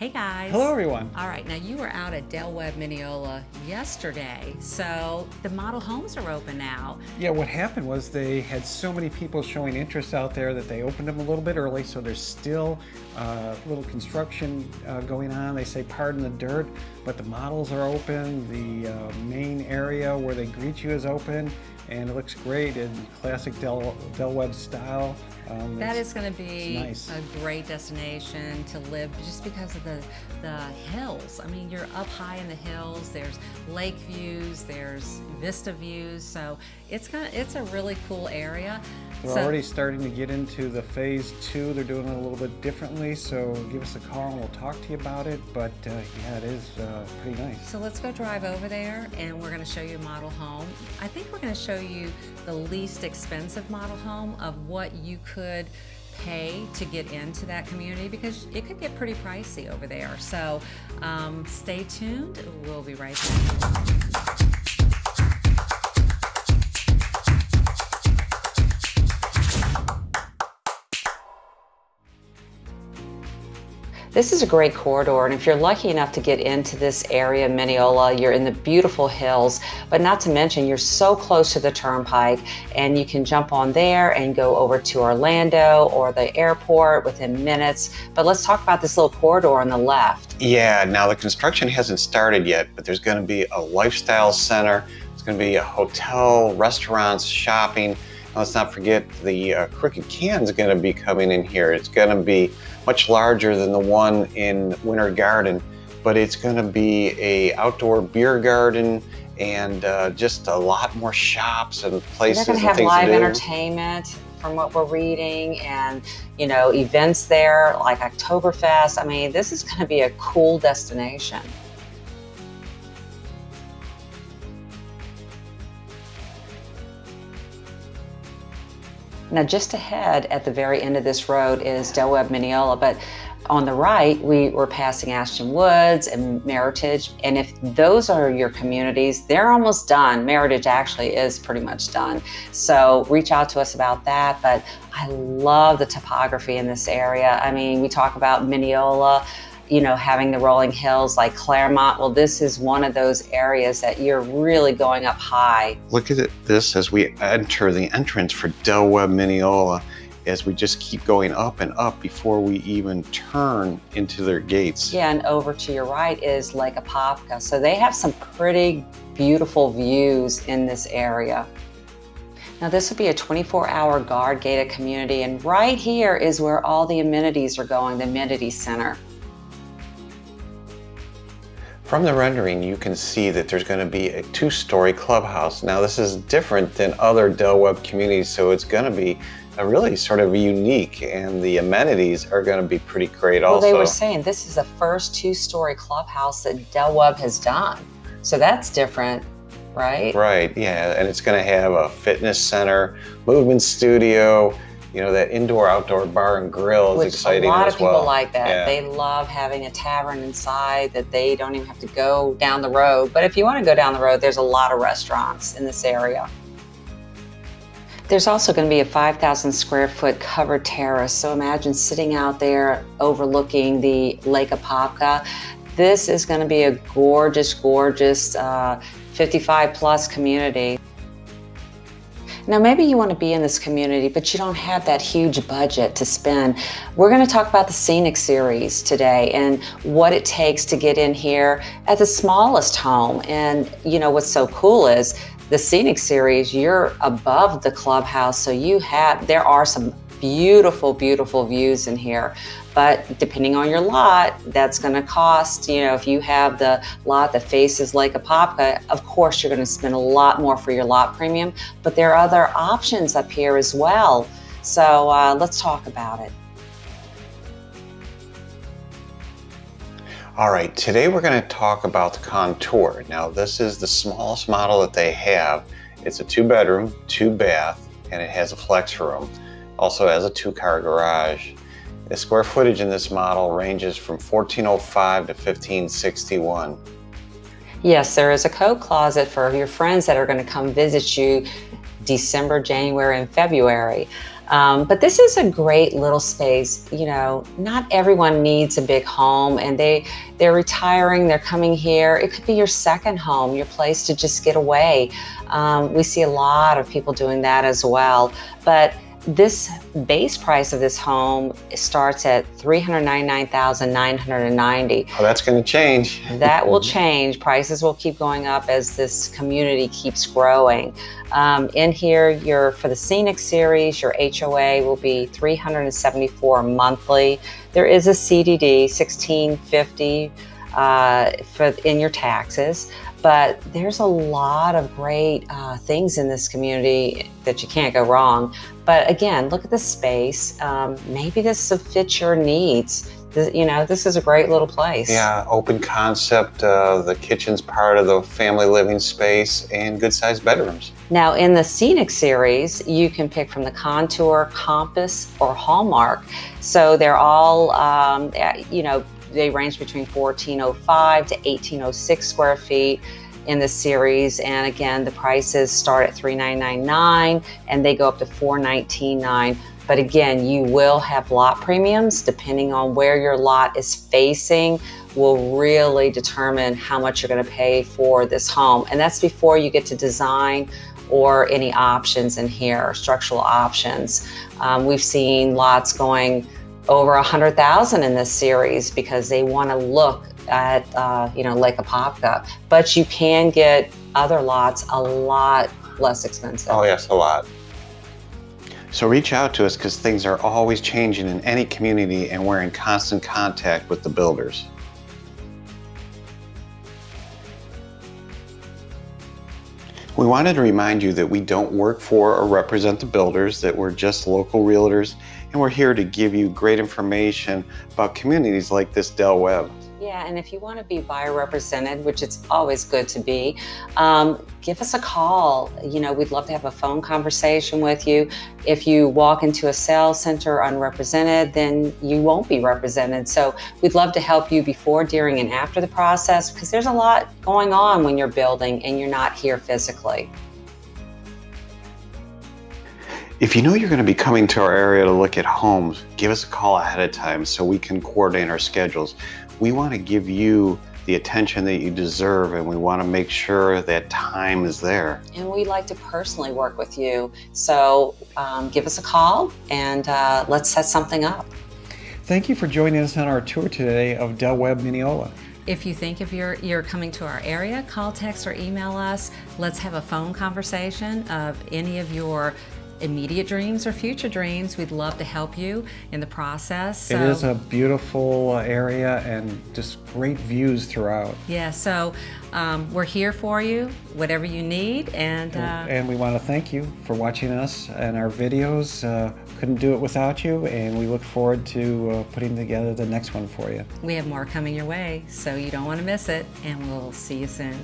Hey guys. Hello everyone. All right, now you were out at Del Webb Minneola yesterday, so the model homes are open now. Yeah, what happened was they had so many people showing interest out there that they opened them a little bit early, so there's still a uh, little construction uh, going on. They say pardon the dirt, but the models are open. The uh, main area where they greet you is open, and it looks great in classic Del, Del Webb style. Um, that is going to be nice. a great destination to live just because of the, the hills. I mean, you're up high in the hills, there's lake views, there's vista views, so it's, kind of, it's a really cool area. We're so, already starting to get into the phase two. They're doing it a little bit differently, so give us a call and we'll talk to you about it. But uh, yeah, it is uh, pretty nice. So let's go drive over there and we're going to show you a model home. I think we're going to show you the least expensive model home of what you could pay to get into that community because it could get pretty pricey over there. So um, stay tuned. We'll be right back. This is a great corridor, and if you're lucky enough to get into this area, Minneola, you're in the beautiful hills, but not to mention you're so close to the turnpike, and you can jump on there and go over to Orlando or the airport within minutes. But let's talk about this little corridor on the left. Yeah, now the construction hasn't started yet, but there's going to be a lifestyle center, it's going to be a hotel, restaurants, shopping. Let's not forget the uh, Crooked Can is going to be coming in here. It's going to be much larger than the one in Winter Garden, but it's going to be a outdoor beer garden and uh, just a lot more shops and places. They're going to have live entertainment from what we're reading and you know events there like Oktoberfest. I mean, this is going to be a cool destination. Now just ahead at the very end of this road is Del Webb Minneola, but on the right, we were passing Ashton Woods and Meritage. And if those are your communities, they're almost done. Meritage actually is pretty much done. So reach out to us about that. But I love the topography in this area. I mean, we talk about Minneola you know, having the rolling hills like Clermont. Well, this is one of those areas that you're really going up high. Look at this as we enter the entrance for Del Webb Minneola as we just keep going up and up before we even turn into their gates. Yeah, and over to your right is Lake Apopka. So they have some pretty beautiful views in this area. Now this will be a 24-hour guard gated community and right here is where all the amenities are going, the amenity center. From the rendering, you can see that there's going to be a two-story clubhouse. Now, this is different than other Del Webb communities, so it's going to be a really sort of unique, and the amenities are going to be pretty great well, also. Well, they were saying this is the first two-story clubhouse that Del Webb has done, so that's different right? Right, yeah, and it's going to have a fitness center, movement studio, you know, that indoor outdoor bar and grill is Which exciting A lot of people well. like that. Yeah. They love having a tavern inside that they don't even have to go down the road. But if you want to go down the road, there's a lot of restaurants in this area. There's also going to be a 5,000 square foot covered terrace. So imagine sitting out there overlooking the Lake Apopka. This is going to be a gorgeous, gorgeous uh, 55 plus community. Now, maybe you want to be in this community, but you don't have that huge budget to spend. We're going to talk about the Scenic Series today and what it takes to get in here at the smallest home. And, you know, what's so cool is the Scenic Series, you're above the clubhouse, so you have, there are some beautiful, beautiful views in here. But depending on your lot, that's going to cost, you know, if you have the lot that faces Lake Apopka, of course you're going to spend a lot more for your lot premium. But there are other options up here as well. So uh, let's talk about it. All right, today we're going to talk about the Contour. Now, this is the smallest model that they have. It's a two bedroom, two bath, and it has a flex room. Also has a two car garage. The square footage in this model ranges from 1405 to 1561. Yes, there is a coat closet for your friends that are going to come visit you December, January, and February. Um, but this is a great little space. You know, not everyone needs a big home, and they they're retiring. They're coming here. It could be your second home, your place to just get away. Um, we see a lot of people doing that as well. But this base price of this home starts at 399,990. Oh, that's going to change. that will change. Prices will keep going up as this community keeps growing. Um, in here, your for the scenic series, your HOA will be 374 monthly. There is a CDD 1650 uh, for in your taxes. But there's a lot of great uh, things in this community that you can't go wrong. But again, look at the space. Um, maybe this fits your needs. This, you know, this is a great little place. Yeah, open concept. Uh, the kitchen's part of the family living space and good sized bedrooms. Now, in the Scenic series, you can pick from the Contour, Compass, or Hallmark. So they're all, um, you know, they range between 1405 to 1806 square feet in the series. And again, the prices start at 3999 and they go up to 419.9. But again, you will have lot premiums depending on where your lot is facing will really determine how much you're going to pay for this home. And that's before you get to design or any options in here, structural options. Um, we've seen lots going over a hundred thousand in this series because they want to look at uh, you know Lake Apopka, but you can get other lots a lot less expensive. Oh yes, a lot. So reach out to us because things are always changing in any community and we're in constant contact with the builders. We wanted to remind you that we don't work for or represent the builders, that we're just local realtors and we're here to give you great information about communities like this Del Webb. Yeah, and if you want to be buyer represented, which it's always good to be, um, give us a call. You know, we'd love to have a phone conversation with you. If you walk into a sales center unrepresented, then you won't be represented. So we'd love to help you before, during, and after the process because there's a lot going on when you're building and you're not here physically. If you know you're going to be coming to our area to look at homes, give us a call ahead of time so we can coordinate our schedules. We want to give you the attention that you deserve and we want to make sure that time is there. And we'd like to personally work with you. So um, give us a call and uh, let's set something up. Thank you for joining us on our tour today of Del Webb, Minneola. If you think if you're, you're coming to our area, call, text, or email us. Let's have a phone conversation of any of your immediate dreams or future dreams, we'd love to help you in the process. So, it is a beautiful uh, area and just great views throughout. Yeah, so um, we're here for you, whatever you need. And, uh, and we want to thank you for watching us and our videos. Uh, couldn't do it without you, and we look forward to uh, putting together the next one for you. We have more coming your way, so you don't want to miss it, and we'll see you soon.